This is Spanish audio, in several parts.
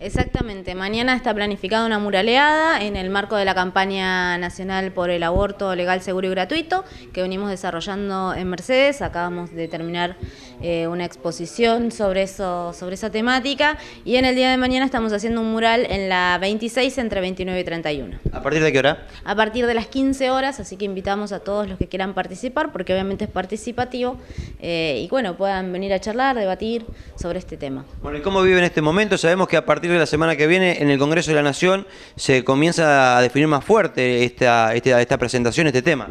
Exactamente, mañana está planificada una muraleada en el marco de la campaña nacional por el aborto legal, seguro y gratuito que venimos desarrollando en Mercedes. Acabamos de terminar eh, una exposición sobre, eso, sobre esa temática y en el día de mañana estamos haciendo un mural en la 26 entre 29 y 31. ¿A partir de qué hora? A partir de las 15 horas, así que invitamos a todos los que quieran participar porque obviamente es participativo eh, y bueno, puedan venir a charlar, debatir sobre este tema. Bueno, ¿y cómo vive en este momento? Sabemos que a partir la semana que viene en el Congreso de la Nación se comienza a definir más fuerte esta, esta, presentación, este tema.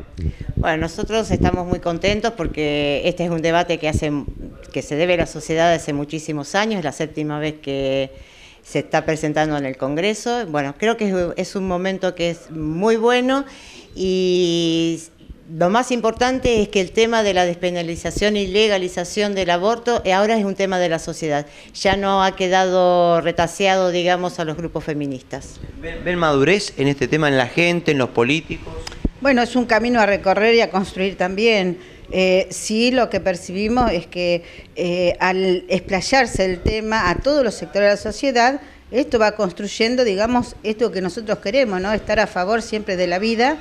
Bueno, nosotros estamos muy contentos porque este es un debate que, hace, que se debe a la sociedad hace muchísimos años, es la séptima vez que se está presentando en el Congreso. Bueno, creo que es un momento que es muy bueno y lo más importante es que el tema de la despenalización y legalización del aborto eh, ahora es un tema de la sociedad. Ya no ha quedado retaseado, digamos, a los grupos feministas. ¿Ven, madurez en este tema en la gente, en los políticos? Bueno, es un camino a recorrer y a construir también. Eh, sí, lo que percibimos es que eh, al explayarse el tema a todos los sectores de la sociedad, esto va construyendo, digamos, esto que nosotros queremos, ¿no? Estar a favor siempre de la vida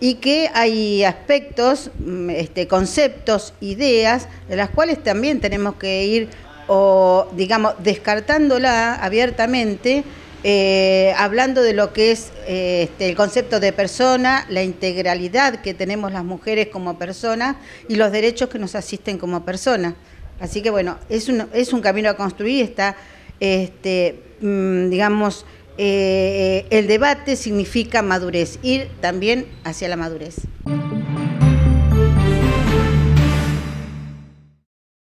y que hay aspectos, mm, este, conceptos, ideas, de las cuales también tenemos que ir, o digamos, descartándola abiertamente, eh, hablando de lo que es eh, este, el concepto de persona, la integralidad que tenemos las mujeres como personas y los derechos que nos asisten como personas. Así que bueno, es un, es un camino a construir, está, este, mm, digamos, eh, el debate significa madurez, ir también hacia la madurez.